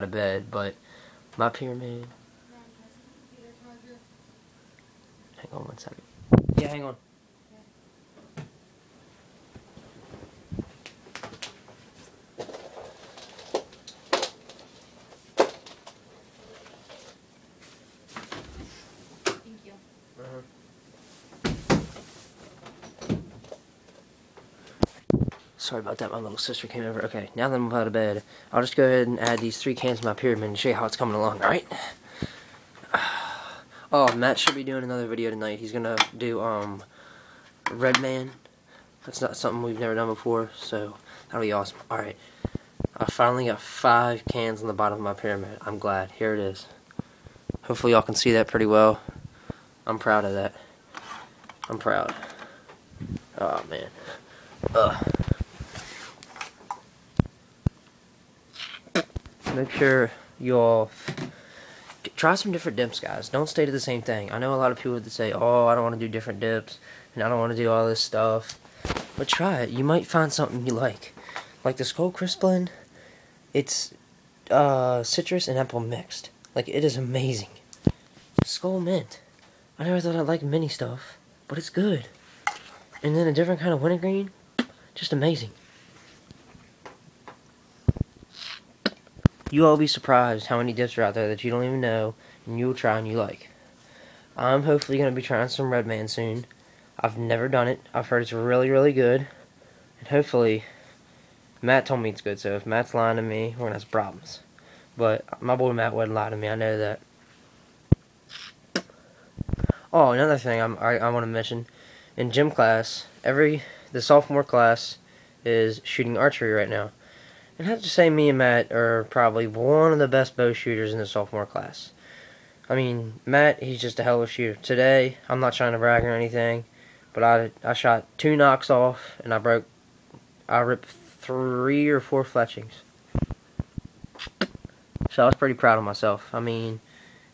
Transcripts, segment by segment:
out of bed, but my pyramid. Hang on one second. Yeah, hang on. Sorry about that, my little sister came over. Okay, now that I'm out of bed, I'll just go ahead and add these three cans to my pyramid and show you how it's coming along, alright? Oh, Matt should be doing another video tonight. He's gonna do, um, Red Man. That's not something we've never done before, so that'll be awesome. Alright, I finally got five cans on the bottom of my pyramid. I'm glad. Here it is. Hopefully y'all can see that pretty well. I'm proud of that. I'm proud. Oh, man. Ugh. Make sure you all try some different dips, guys. Don't stay to the same thing. I know a lot of people that say, "Oh, I don't want to do different dips, and I don't want to do all this stuff," but try it. You might find something you like, like the Skoal Crisp blend. It's uh, citrus and apple mixed. Like it is amazing. Skoal mint. I never thought I'd like mini stuff, but it's good. And then a different kind of wintergreen, just amazing. You all be surprised how many dips are out there that you don't even know and you'll try and you like. I'm hopefully going to be trying some Red Man soon. I've never done it. I've heard it's really, really good. And hopefully, Matt told me it's good, so if Matt's lying to me, we're going to have problems. But my boy Matt wouldn't lie to me, I know that. Oh, another thing I'm, I, I want to mention. In gym class, every, the sophomore class is shooting archery right now. And I have to say, me and Matt are probably one of the best bow shooters in the sophomore class. I mean, Matt, he's just a hell of a shooter. Today, I'm not trying to brag or anything, but I I shot two nocks off, and I broke, I ripped three or four fletchings. So I was pretty proud of myself. I mean,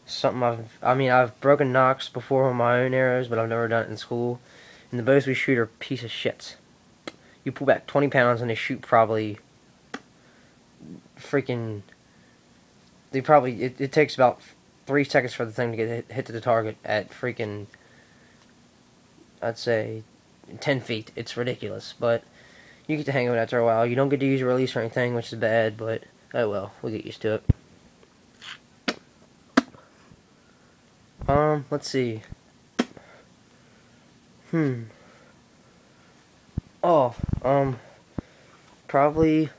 something I've, I mean, I've broken nocks before on my own arrows, but I've never done it in school. And the bows we shoot are piece of shits. You pull back 20 pounds and they shoot probably freaking. They probably it, it takes about three seconds for the thing to get hit, hit to the target at freaking. I'd say, ten feet. It's ridiculous, but you get to hang with it after a while. You don't get to use a release or anything, which is bad, but oh well, we'll get used to it. Um, let's see. Hmm. Oh, um, probably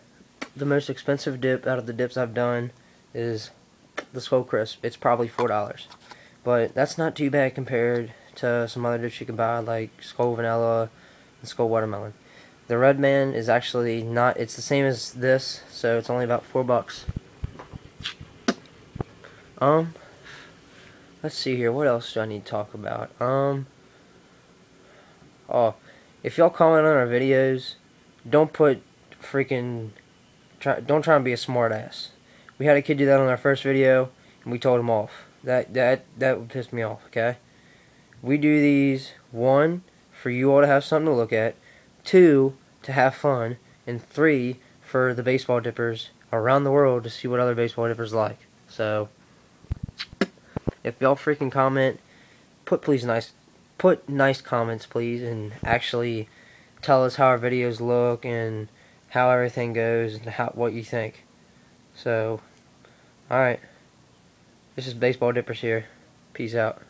the most expensive dip out of the dips I've done is the Skoal Crisp. It's probably four dollars, but that's not too bad compared to some other dips you can buy like Skoal Vanilla and Skoal Watermelon. The Red Man is actually not. It's the same as this, so it's only about four bucks. Um, let's see here. What else do I need to talk about? Um, oh, if y'all comment on our videos, don't put freaking try, don't try and be a smart ass. We had a kid do that on our first video, and we told him off. That that that would piss me off. Okay, we do these one for you all to have something to look at, two to have fun, and three for the baseball dippers around the world to see what other baseball dippers like. So, if y'all freaking comment, put please nice, put nice comments please, and actually tell us how our videos look and how everything goes and how what you think. So, alright. This is Baseball Dippers here. Peace out.